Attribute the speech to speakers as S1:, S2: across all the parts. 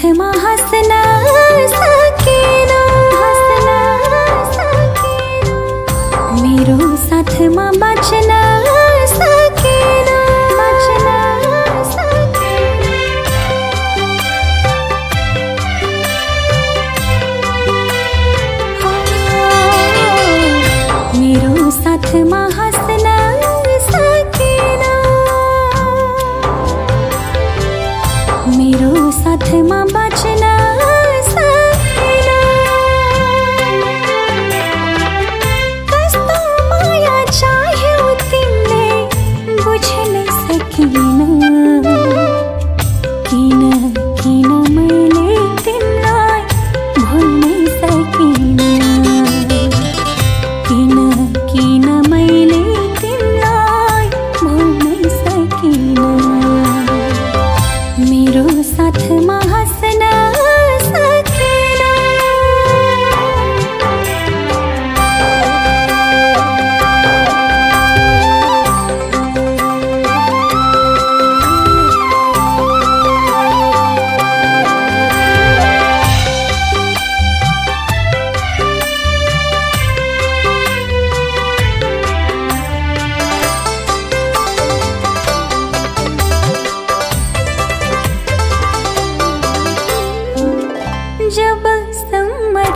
S1: हथमा हसना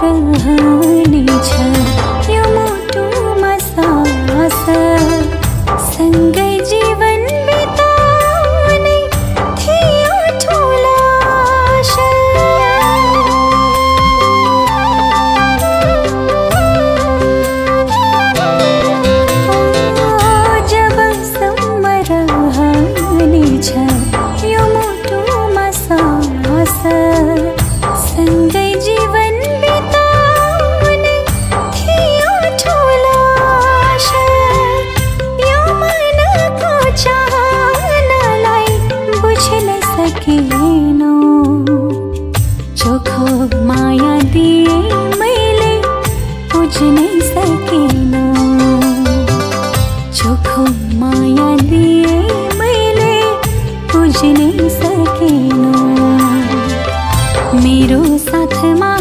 S1: कहानी छा मेरो साथमा